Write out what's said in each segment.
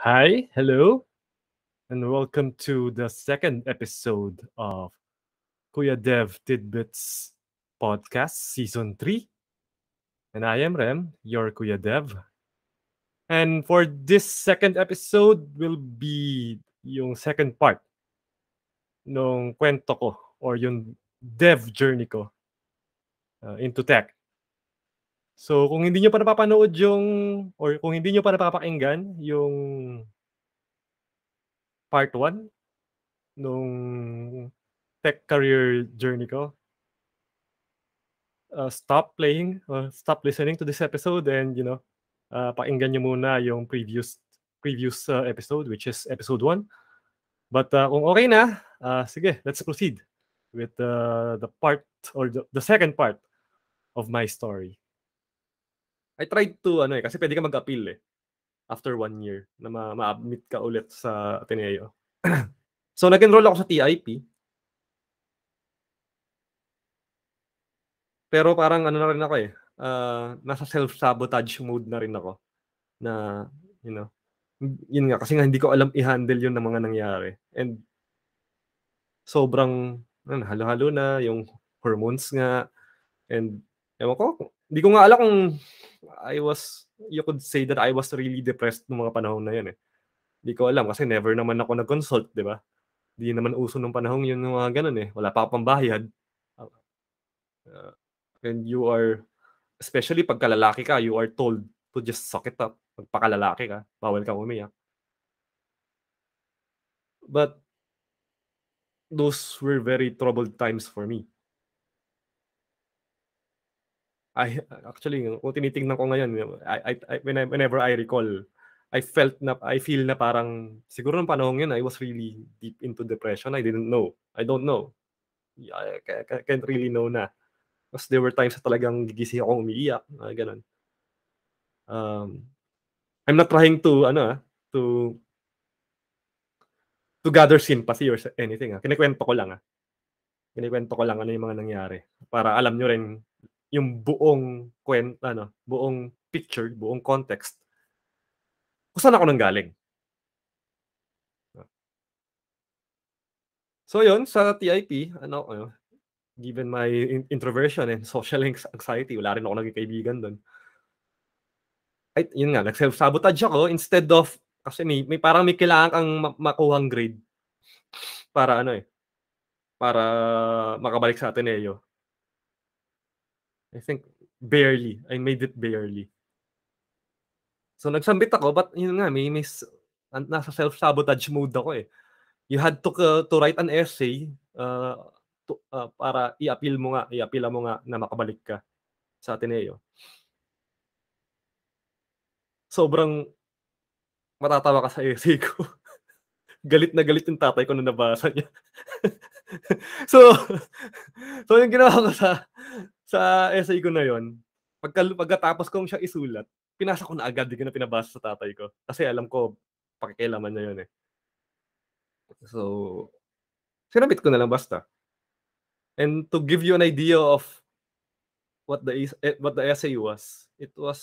Hi, hello, and welcome to the second episode of Kuya Dev Tidbits Podcast Season 3. And I am Rem, your Kuya Dev. And for this second episode will be yung second part nung kwento ko or yung dev journey ko uh, into tech. So kung hindi nyo pa napapanood yung or kung hindi nyo pa napapakinggan yung part 1 nung tech career journey ko, uh, stop playing or stop listening to this episode and you know, uh, pakinggan nyo muna yung previous previous uh, episode which is episode 1. But uh, kung okay na, uh, sige, let's proceed with uh, the part or the, the second part of my story. I tried to ano eh kasi pwede ka mag-appeal eh after one year na ma- ma-admit ka ulit sa Ateneo. so nag-enroll ako sa TIP. Pero parang ano na rin ako eh, uh, nasa self-sabotage mode na rin ako. Na, you know, yun nga, kasi nga hindi ko alam i-handle yun ng mga nangyari. And sobrang, ano, halo-halo na, yung hormones nga, and ewan ko, hindi ko nga alam kung I was, you could say that I was really depressed noong mga panahon na yun eh. Hindi ko alam kasi never naman ako nag-consult, di ba? Hindi naman uso nung panahon yun ng mga ganun eh. Wala pa akong bayad. Uh, and you are, especially pagka lalaki ka, you are told to just suck it up. Pagpakalalaki ka, bawal kang umiyak. But those were very troubled times for me. I actually kung tinitingnan ko ngayon I, I, I whenever I recall I felt na I feel na parang siguro nung panahon yun I was really deep into depression. I didn't know. I don't know. I, can't really know na. Because there were times na talagang gigising ako umiiyak uh, ganun. Um I'm not trying to ano ah, to to gather sympathy or anything ah. Kinikwento ko lang ah. Kinikwento ko lang ano yung mga nangyari. Para alam nyo rin yung buong kwento, ano, buong picture, buong context, kung saan ako nanggaling. So yun, sa TIP, ano, ano given my introversion and social anxiety, wala rin ako naging kaibigan doon. Ay, yun nga, nag-self-sabotage ako instead of, kasi may, may parang may kailangan kang makuhang grade para ano eh, para makabalik sa Ateneo. I think barely. I made it barely. So nagsambit ako, but yun nga, may, may nasa self-sabotage mode ako eh. You had to uh, to write an essay uh, to, uh, para i-appeal mo nga, i-appeal mo nga na makabalik ka sa Ateneo. Sobrang matatawa ka sa essay ko. galit na galit yung tatay ko na nabasa niya. so, so yung ginawa ko sa sa essay ko na yon, pagka, pagkatapos kong siya isulat, pinasa ko na agad, di ko na pinabasa sa tatay ko. Kasi alam ko, pakikialaman niya yun eh. So, sinabit ko na lang basta. And to give you an idea of what the eh, what the essay was, it was,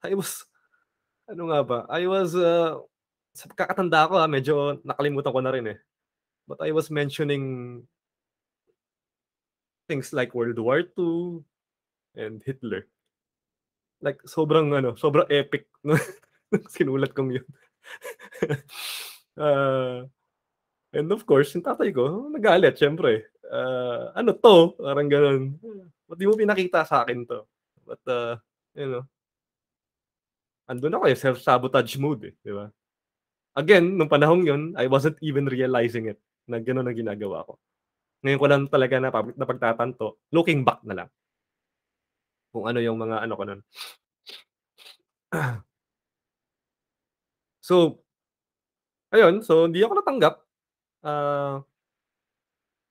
I was, ano nga ba, I was, uh, kakatanda ko ha, medyo nakalimutan ko na rin eh. But I was mentioning things like World War II and Hitler. Like, sobrang, ano, sobrang epic no? sinulat kong yun. uh, and of course, yung tatay ko, nagalit, syempre. Uh, ano to? Parang ganun. Ba't di mo pinakita sa akin to? But, uh, you know, andun ako eh, self-sabotage mood eh, di ba? Again, nung panahong yun, I wasn't even realizing it na gano'n ang ginagawa ko. Ngayon ko lang talaga na napagtatanto, looking back na lang. Kung ano yung mga ano ko nun. So, ayun, so hindi ako natanggap. Uh,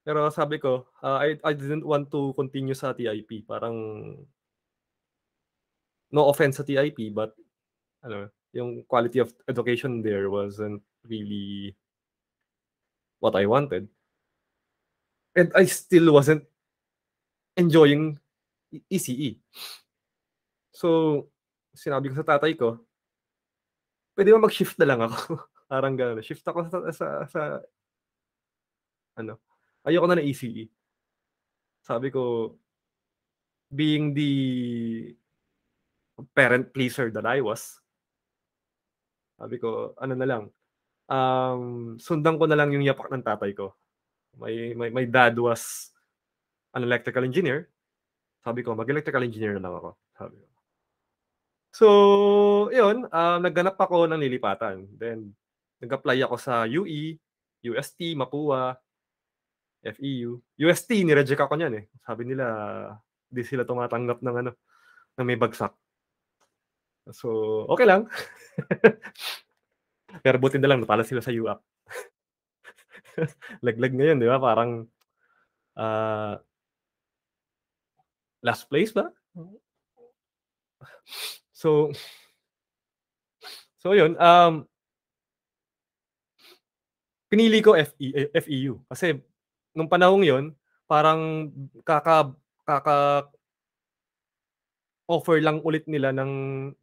pero sabi ko, uh, I, I didn't want to continue sa TIP. Parang, no offense sa TIP, but, ano, yung quality of education there wasn't really what I wanted. And I still wasn't enjoying ECE. So, sinabi ko sa tatay ko, Puwede ba mag-shift na lang ako? Parang gano'n, shift ako sa sa sa ano, ayoko na ng ECE. Sabi ko being the parent pleaser that I was sabi ko ano na lang, um, sundan ko na lang yung yapak ng tatay ko. My my my dad was an electrical engineer. Sabi ko mag-electrical engineer na lang ako, sabi ko. So, yun, um, naghanap ako ng lilipatan. Then, nag-apply ako sa UE, UST, Mapua, FEU. UST ni-reject ako niyan, eh. Sabi nila, di sila tumatanggap ng ano, ng may bagsak. So, okey lang. Pero buti na lang natalo sila sa UAP. Laglag ngayon, 'di ba, parang, ah last place ba? So so yun, um pinili ko FE eh, FEU kasi nung panahong yun parang kaka kaka offer lang ulit nila ng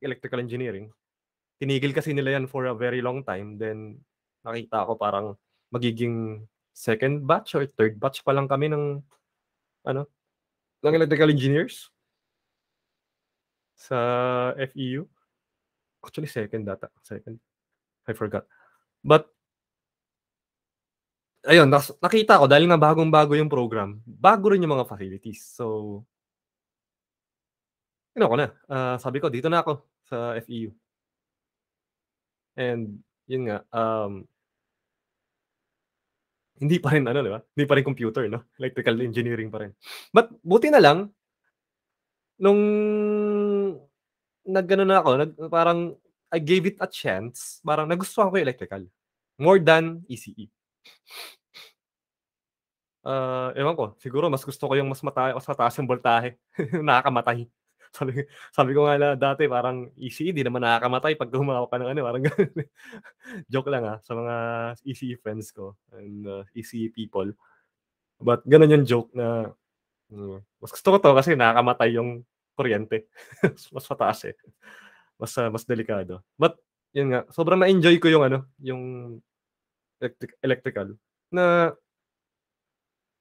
electrical engineering. Tinigil kasi nila yan for a very long time then nakita ko parang magiging second batch or third batch pa lang kami ng ano, ng electrical engineers. Sa FEU. Actually second ata, second. I forgot. But ayun nas nakita ko dahil nga bagong-bago yung program, bago rin yung mga facilities. So ano ko na, ah, sabi ko dito na ako sa FEU. And yun nga, um hindi pa rin ano, 'di ba? Hindi pa rin computer 'no, electrical engineering pa rin. But buti na lang nung nag-ano na ako, nag parang I gave it a chance, parang nagustuhan ko yung electrical, more than ECE. Ah, ewan ko, siguro mas gusto ko yung mas mata mas mataas yung boltahe, nakakamatay. Sabi sabi ko nga na dati parang ECE di naman nakakamatay pag humawak ka ng ano, parang gano'n. Joke lang, ah, sa mga ECE friends ko and, uh, ECE people. But gano'n yung joke na, hmm, mas gusto ko 'to kasi nakakamatay yung kuryente. Mas mataas, eh. Mas, ah, mas delikado. But yun nga, sobrang na-enjoy ko yung ano, yung electric electrical na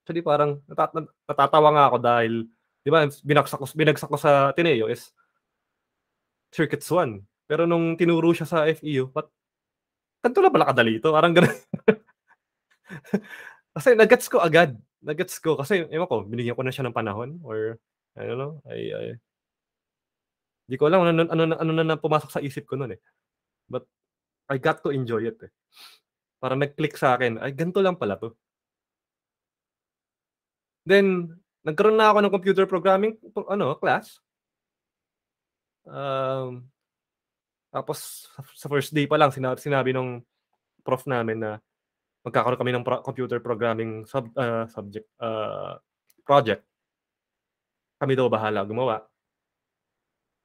actually parang nata natatawa nga ako dahil 'di ba binagsak ko binagsak ko sa Ateneo is Circuits 1. Pero nung tinuro siya sa FEU, ba't ganito na pala kadali 'to, parang gano'n. Kasi na-gets ko agad, na-gets ko kasi ewan ko binigyan ko na siya ng panahon or I don't know, I I Di ko alam ano ano na ano na pumasok sa isip ko nun, eh. But I got to enjoy it, eh. Parang nag-click sa'kin, ay ganito lang pala 'to. Then, nagkaroon na ako ng computer programming ano, class. Um, tapos sa first day pa lang sina sinabi nung prof namin na magkakaroon kami ng pro computer programming sub ah, subject, ah, project. Kami daw bahala gumawa.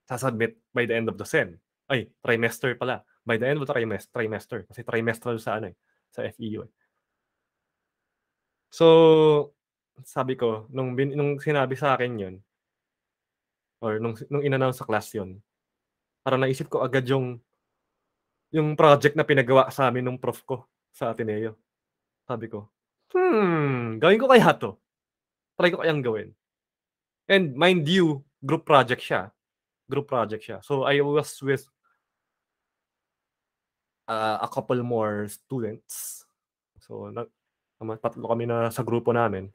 Sa-submit by the end of the sem. Ay, trimester pala. By the end of the trimes trimester kasi trimestral sa ano, eh, sa FEU, eh. So, sabi ko nung bin nung sinabi sa'kin yun or nung nung in-announce sa class yun, parang naisip ko agad yung yung project na pinagawa sa'min nung prof ko sa Ateneo. Sabi ko, "Hmm, gawin ko kaya 'to? Try ko kayang gawin." And mind you, group project siya, group project siya. So, I was with ah, a couple more students. So, nag tatlo kami na sa grupo namin.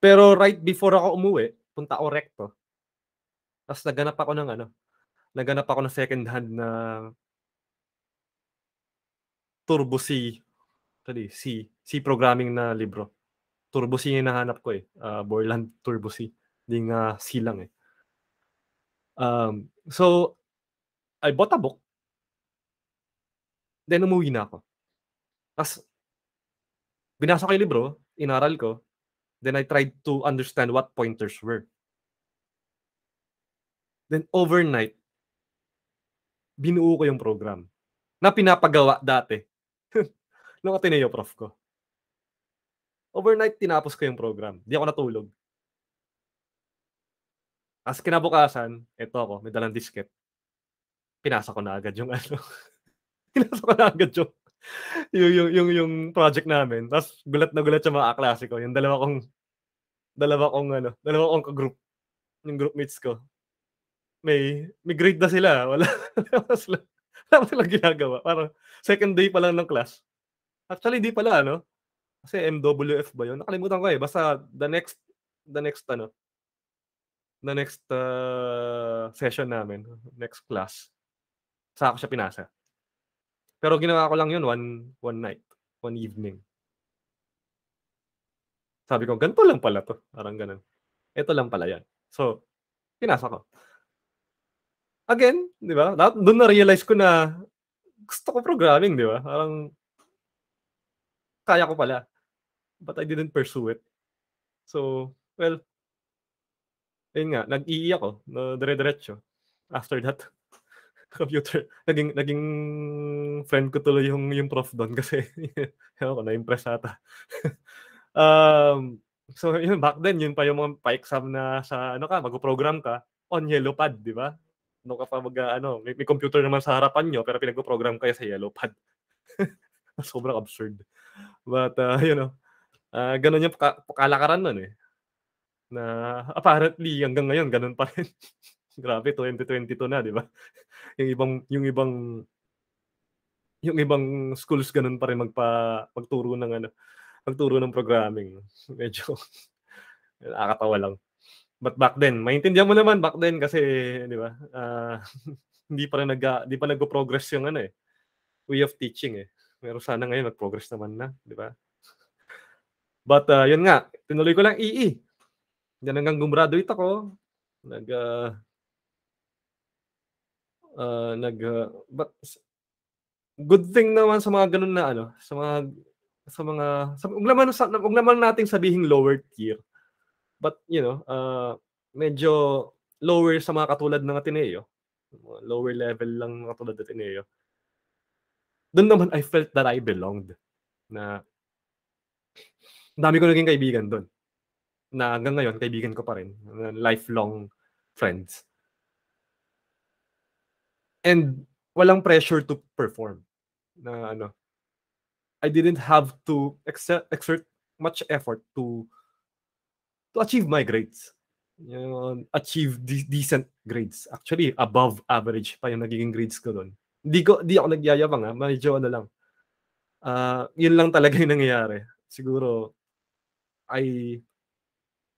Pero right before ako umuwi, punta ako Recto. Ta's naghanap ako ng ano, naghanap ako ng second hand na Turbo C, actually C, C programming na libro. Turbo C yung hinahanap ko, eh, ah, Borland Turbo C, hindi nga C lang, eh. Um, so, I bought a book. Then umuwi na ako. Ta's binasa ko yung libro, inaral ko, then I tried to understand what pointers were. Then overnight binuo ko yung program, na pinapagawa dati nung Ateneo prof ko. Overnight tinapos ko yung program, di ako natulog. Ta's kinabukasan, eto ako may dalang diskette. pinasa ko na agad yung ano, pinasa ko na agad yung yung yung yung yung project namin. Ta's gulat na gulat yung mga kaklase ko, yung dalawa kong dalawa kong ano, dalawa kong ka-group, yung groupmates ko. May may grade na sila, wala wala sila wala pa silang ginagawa. Parang second day pa lang ng class. Actually, hindi pala ano, kasi MWF ba yun? Nakalimutan ko eh. Basta the next the next ano, the next uh, session namin, next class, saka ko siya pinasa. Pero ginawa ko lang yun one one night, one evening. Sabi ko, ganito lang pala 'to, parang gano'n. Ito lang pala 'yan. So, pinasa ko. Again, 'di ba? Dun na-realize ko na gusto ko programming, 'di ba? Parang kaya ko pala. But I didn't pursue it. So, well ayun nga, nag-EE ako na dire-diretso. After that, computer. Naging naging friend ko tuloy yung yung prof dun kasi ewan ko, na-impress ata. um, so yun, back then, yun pa yung mga pa-exam na sa ano ka, magpo-program ka on yellow pad, 'di ba? Dun ka pa mag-aano, may, may computer naman sa harapan niyo pero pinagpo-program kayo sa yellow pad. Sobrang absurd. But, uh, you know, ah, gano'n yung ka kalakaran nun, eh. Na apparently hanggang ngayon gano'n pa rin. Grabe 2022 na, 'di ba? Yung ibang yung ibang yung ibang schools gano'n pa rin magpa magturo ng ano, magturo ng programming. Medyo nakakatawa lang. But back then, maintindihan mo naman back then kasi 'di ba, ah, hindi pa rin nag hindi pa nagpo-progress yung ano, eh, way of teaching, eh. Pero sana ngayon nag-progress naman na, 'di ba? But, ah, yun nga, tinuloy ko lang EE. Then hanggang gumraduate ako, nag, ah ah, nag, ah, but good thing naman sa mga gano'n na ano, sa mga sa mga sa wag naman sa wag naman nating sabihing lower tier. But, you know, ah, medyo lower sa mga katulad ng Ateneo, lower level lang mga katulad ng Ateneo. Dun naman I felt that I belonged, na dami ko naging kaibigan dun. Na hanggang ngayon kaibigan ko pa rin, lifelong friends. And walang pressure to perform, na ano I didn't have to exert exert much effort to to achieve my grades. Yun, achieve de decent grades. Actually, above average pa yung nagiging grades ko dun. Hindi ko di ako nagyayabang, ah, medyo ano lang, ah, yun lang talaga yung nangyayari. Siguro I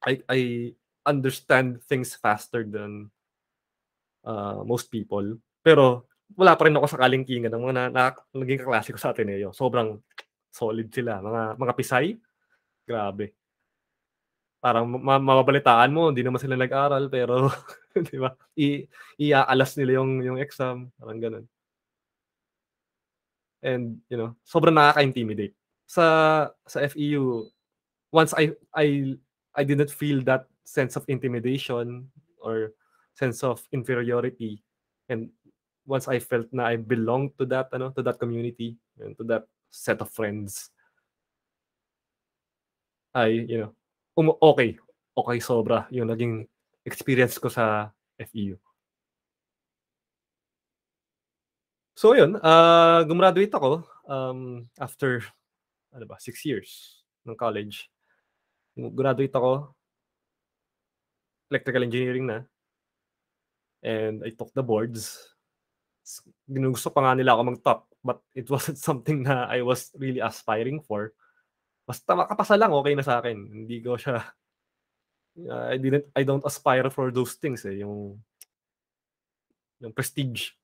I I understand things faster than ah, most people. Pero wala pa rin ako sa kalingkingan ng mga na na naging kaklase ko sa Ateneo. Sobrang solid sila, mga mga Pisay, grabe. Parang ma mababalitaan mo hindi naman sila nag-aral pero 'di ba, i iaalas nila yung yung exam, parang gano'n. And, you know, sobrang nakaka-intimidate. Sa sa FEU, once I I I didn't feel that sense of intimidation or sense of inferiority, and once I felt na I belong to that ano, to that community and to that set of friends ay, you know, um okey, okey sobra yung naging experience ko sa FEU. So yun, ah, gumraduate ako, um, after ano ba, 6 years ng college. Graduate ako electrical engineering na. And I took the boards. Ginugusto pa nga nila ako mag-top, but it wasn't something na I was really aspiring for. Basta makapasa lang okey na sa'kin, hindi ko siya I didn't I don't aspire for those things, eh, yung yung prestige.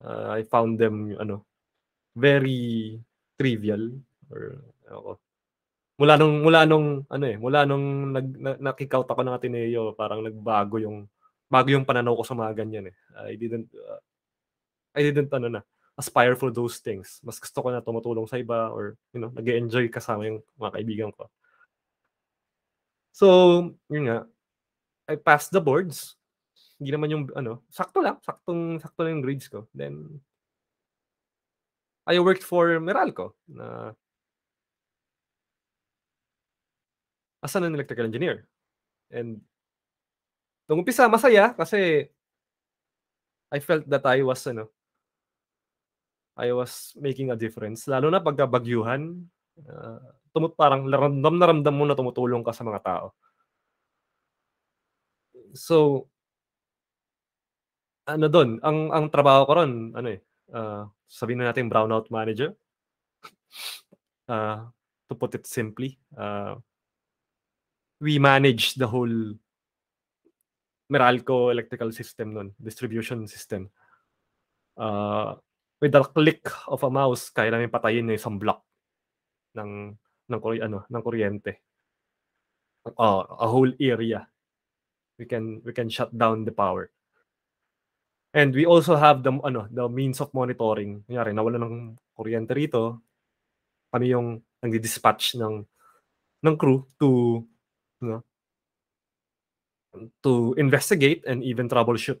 Ah, I found them ano, very trivial or ewan ko. Mula nung mula nung ano, eh, mula nung nag na na-kick out ako ng Ateneo parang nagbago yung bago yung pananaw ko sa mga ganyan, eh. I didn't, ah, I didn't ano na, aspire for those things. Mas gusto ko na tumutulong sa iba or, you know, nag-e-enjoy kasama yung mga kaibigan ko. So, yun nga, I passed the boards. Hindi naman yung ano, sakto lang, saktong sakto lang yung grades ko. Then I worked for Meralco na as an electrical engineer. And nung umpisa masaya kasi I felt that I was ano, I was making a difference lalo na pagka bagyuhan, ah, tumu parang ramdam na ramdam mo na tumutulong ka sa mga tao. So ano dun, ang ang trabaho ko ro'n ano, eh, ah, sabihin na nating brownout manager. Ah, to put it simply, ah we manage the whole Meralco electrical system nun, distribution system. Ah, with a click of a mouse kaya naming patayin yung isang block ng ng ano, ng kuryente. Oo, a whole area. We can we can shut down the power. And we also have the ano, the means of monitoring. Kunyari nawalan ng kuryente rito, kami yung nagdi-dispatch ng ng crew to, 'no to investigate and even troubleshoot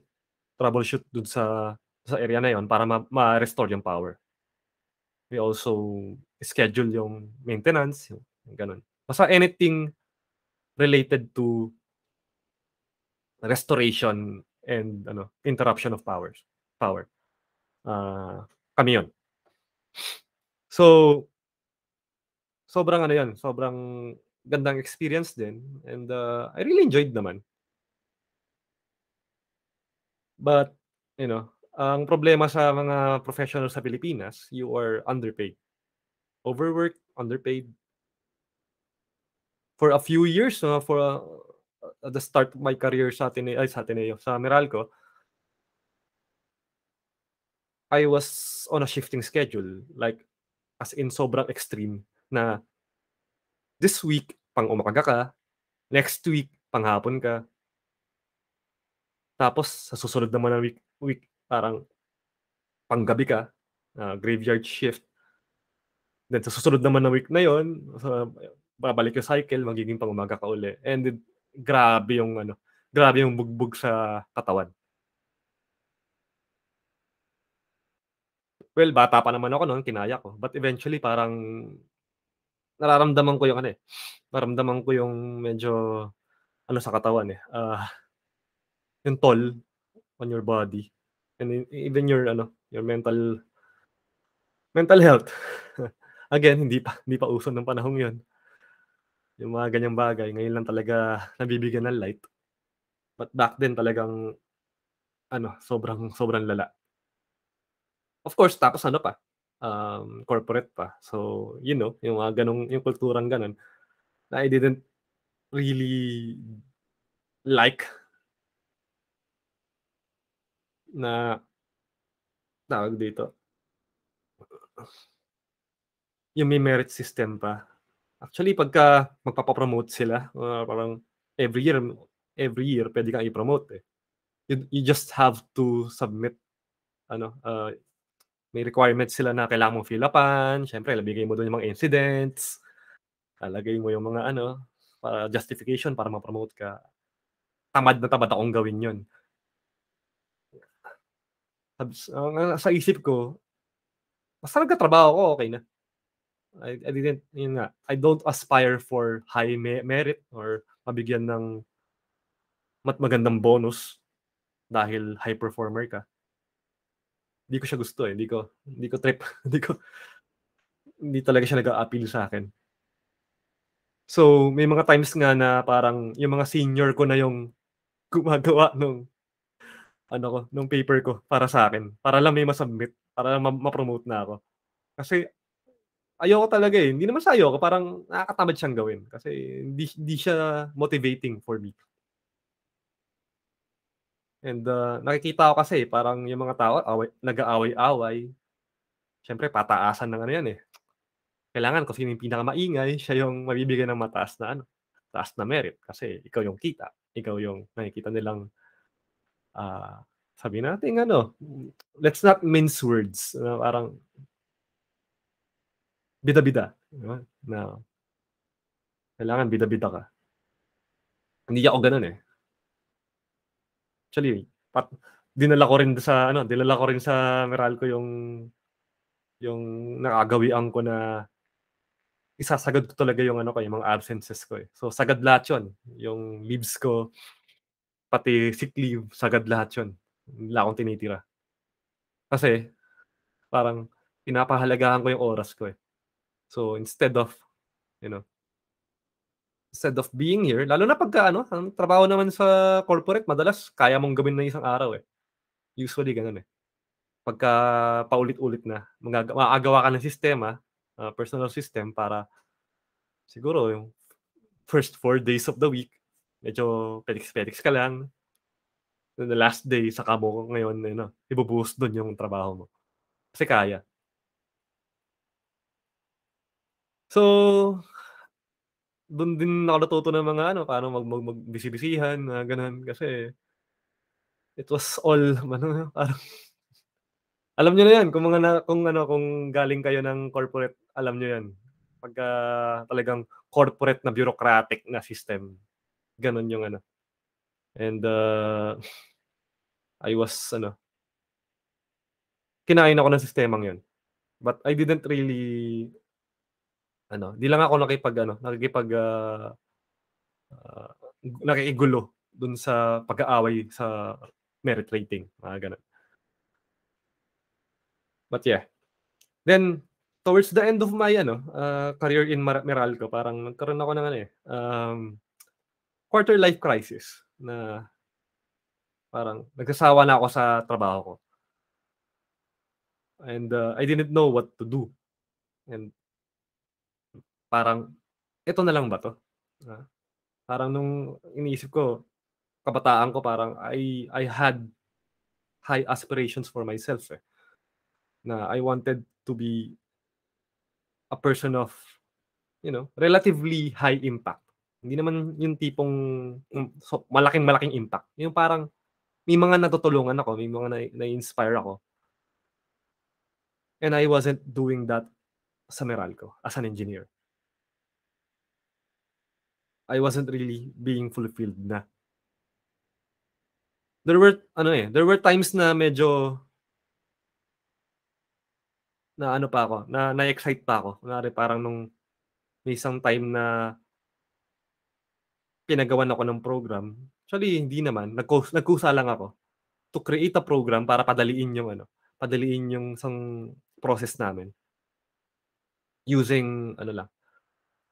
troubleshoot dun sa sa area na yun para ma ma-restore yung power. We also schedule yung maintenance, yung gano'n. Basta anything related to restoration and ano, interruption of powers power, ah, kami yun. So sobrang ano yun, sobrang gandang experience din and, ah, I really enjoyed naman. But, you know, ang problema sa mga professional sa Pilipinas, you are underpaid. Overworked, underpaid. For a few years, no, for, ah, at the start of my career sa Atene ay sa Ateneo, sa Meralco I was on a shifting schedule, like as in sobrang extreme na this week pang-umaga ka, next week panghapon ka. Tapos sa susunod naman na week week parang panggabi ka, ah, graveyard shift. Then sa susunod naman na week na yun, sa babalik yung cycle magiging pang-umaga ka uli and then grabe yung ano, grabe yung bugbog sa katawan. Well, bata pa naman ako nun, kinaya ko. But eventually parang nararamdaman ko yung ano, eh, nararamdaman ko yung medyo ano sa katawan, eh, ah yung toll on your body and e even your ano, your mental mental health. Again, hindi pa hindi pa uso nung panahong yun. Yung mga ganyang bagay, ngayon lang talaga nabibigyan ng light. But back then talagang ano, sobrang sobrang lala. Of course, tapos ano pa, um, corporate pa. So, you know, yung mga gano'ng yung kulturang gano'n na I didn't really like. Na tawag dito yung may merit system pa. Actually pagka magpapa-promote sila, ah, parang every year every year puwede kang i-promote, eh. You you just have to submit ano, ah, may requirements sila na kailangan mong fill-up-an, siyempre ilagay mo dun yung mga incidents, lalagay mo yung mga ano, para justification para ma-promote ka. Tamad na tamad akong gawin yun. Tabs ang nasa isip ko basta nagkatrabaho ako, okey na. I I didn't yun nga, I don't aspire for high me merit or mabigyan ng mat magandang bonus dahil high performer ka. Hindi ko siya gusto, eh, hindi ko hindi ko trip, hindi ko hindi talaga siya nag-a-appeal sa'kin. So, may mga times nga na parang yung mga senior ko na yung gumagawa nung ano ko, nung paper ko para sa'kin, para lang may ma-submit, para lang ma ma-promote na ako. Kasi ayoko talaga, eh, hindi naman sa ayoko, parang nakakatamad siyang gawin kasi hindi hindi siya motivating for me. And, ah, nakikita ko kasi parang yung mga tao away nag-aaway-away. Siyempre pataasan ng ano yan, eh. Kailangan sino yung pinakamaingay, siya yung mabibigyan ng mataas na ano, taas na merit kasi ikaw yung kita, ikaw yung nakikita nilang, ah, sabihin nating ano, let's not mince words, na parang bida-bida, ba, na kailangan bida-bida ka. Hindi ako gano'n, eh. Actually, pat dinala ko rin sa ano, dinala ko rin sa Meralco yung yung nakagawian ko na isasagad ko talaga yung ano ko, yung mga absences ko, eh. So, sagad lahat yun, yung leaves ko, pati sick leave, sagad lahat yun. Wala akong tinitira. Kasi parang Pinapahalagahan ko 'yung oras ko, eh. So, instead of, you know instead of being here lalo na pagka ano, ang trabaho naman sa corporate madalas kaya mong gawin ng isang araw, eh. Usually gano'n, eh. Pagka paulit-ulit na magaga makakagawa ka ng sistema, ah, personal system para siguro 'yung first 4 days of the week medyo pediks-pediks ka lang. The last day saka mo ngayon ano, ibubuhos dun 'yung trabaho mo, kasi kaya. So, dun din ako natuto ng mga ano, paano mag mag magbisi-bisihan mga gano'n kasi it was all ano, parang alam niyo na 'yan kung mga na kung ano, kung galing kayo ng corporate alam niyo 'yan. Pagka talagang corporate na bureaucratic na system, gano'n 'yung ano. And, ah, I was ano kinain ako ng sistemang 'yun. But I didn't really ano, 'di lang ako nakipag-ano, nakikipag, ah, ah, nakikigulo dun sa pag-aaway sa merit rating, mga gano'n. But yeah, then towards the end of my ano, ah, career in Mera Meralco parang nagkaroon ako ng ano, eh, um, quarter life crisis na parang nagsasawa na ako sa trabaho ko. And, ah, I didn't know what to do. And parang, "Eto na lang ba 'to?" Ah, parang nung iniisip ko, kabataan ko parang I I had high aspirations for myself, eh. Na I wanted to be a person of, you know, relatively high impact. Hindi naman 'yung tipong, so malaking-malaking impact, 'yung parang may mga natutulungan ako, may mga nai nai-inspire ako. And I wasn't doing that sa Meralco as an engineer. I wasn't really being fulfilled na. There were ano, eh, there were times na medyo na ano pa ako, na na-excite pa ako. Kunwari parang nung may isang time na pinagawan ako ng program, actually hindi naman, nagkus nagkusa lang ako to create a program para padaliin 'yung ano, padaliin 'yung isang process namin. Using ano lang,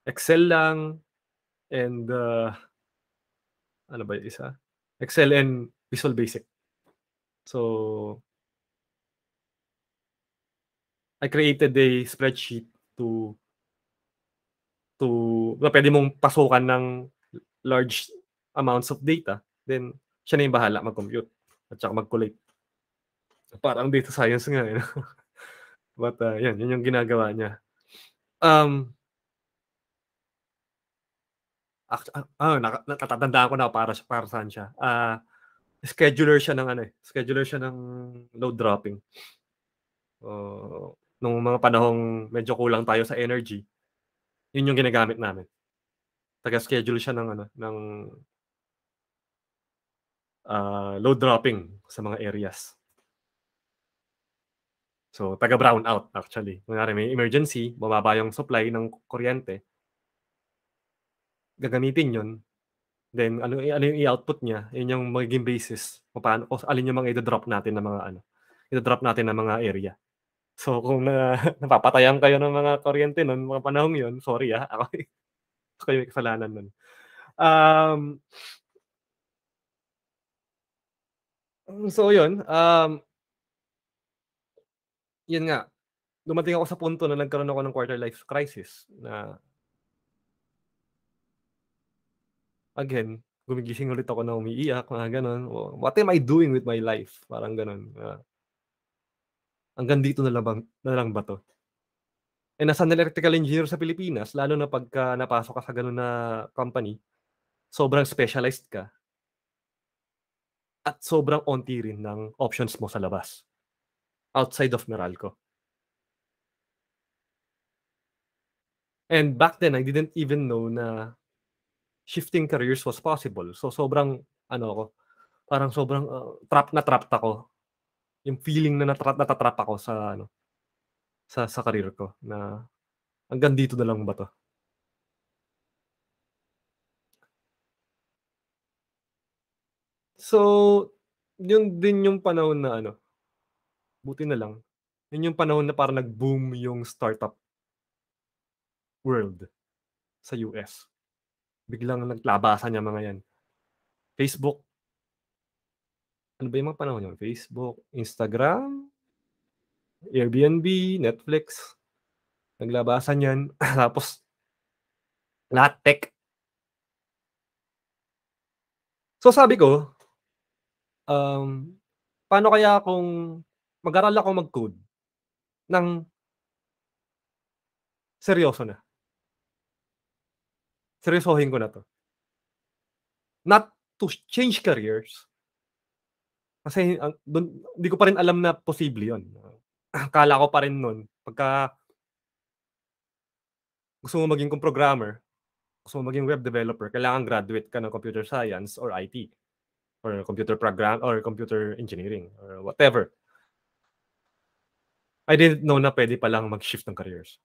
Excel lang and, ah ano ba 'yung isa? Excel and Visual Basic. So I created a spreadsheet to to na puwede mong pasukan ng large amounts of data, then siya na 'yung bahala mag-compute at saka mag-collate. Parang data science nga, eh, 'no. But, ah, 'yun, 'yun 'yung ginagawa niya. Um ah, naka natatandaan ko na para para saan siya, ah, scheduler siya ng ano, eh, scheduler siya ng load dropping. Oh, nung mga panahong medyo kulang tayo sa energy, 'yun 'yung ginagamit namin. Taga-schedule siya ng ano, ng ah, load dropping sa mga areas. So, taga-brown out actually. Kunyari may emergency, bumaba 'yung supply ng kuryente gagamitin 'yun, then ano ano 'yung i-output niya, 'yun 'yung magiging basis kung paano kung alin 'yung mga ida-drop natin na mga ano, ida-drop natin na mga area. So, kung na napapatayan kayo ng mga kuryente nun mga panahong 'yun, sorry, ah, ako 'yung may kasalanan nun. Um so 'yun, um 'Yun nga, dumating ako sa punto na nagkaroon ako ng quarter life crisis na Again, gumigising ulit ako na umiiyak mga gano'n, "Oh, what am I doing with my life?" Parang gano'n, ah. Hanggang dito na la bang na lang ba 'to? And as an electrical engineer sa Pilipinas lalo na pagka napasok ka sa gano'n na company, sobrang specialized ka. At sobrang 'onti rin ng options mo sa labas, outside of Meralco. And back then I didn't even know na shifting careers was possible. So, sobrang ano ako, parang sobrang, ah, trap na trapped ako. 'Yung feeling na natra nata-trap ako sa ano, sa sa career ko na, hanggang dito na lang ba 'to? So, 'yun din 'yung panahon na ano buti na lang Yun yung panahon na parang nag-boom yung startup world sa US. Biglang naglabasan yang mga yan. Facebook. Ano ba yung mga panahon yun? Facebook, Instagram, Airbnb, Netflix. Naglabasan yan. Tapos lahat tech. So sabi ko, um, paano kaya kung mag-aral ako mag-code ng seryoso na? Seryosohin ko na 'to. Not to change careers. Kasi ang dun di ko pa rin alam na posible 'yun. Akala ko pa rin nun pagka gusto mo maging kong programmer, gusto mo maging web developer, kailangan graduate ka ng computer science or IT or computer program or computer engineering or whatever. I didn't know na pwede palang mag-shift ng careers.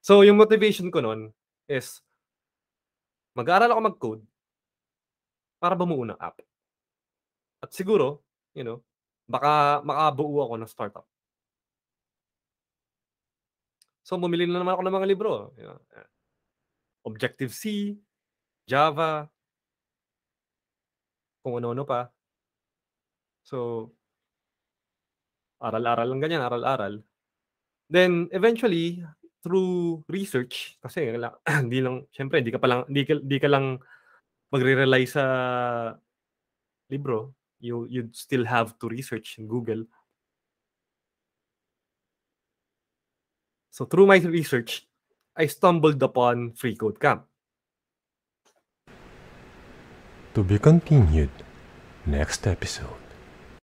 So, yung motivation ko nun is mag-aaral ako mag-code para bumuo ng app. At siguro, you know, baka makabuo ako ng startup. So, bumili na naman ako ng mga libro, Objective C, Java kung ano-ano pa. So aral-aral lang ganyan, aral-aral. Then eventually, through research kasi hindi lang siyempre hindi ka pa lang hindi ka, hindi ka lang magre-rely sa libro. You you'd still have to research in Google. So through my research, I stumbled upon Free Code Camp. To be continued next episode.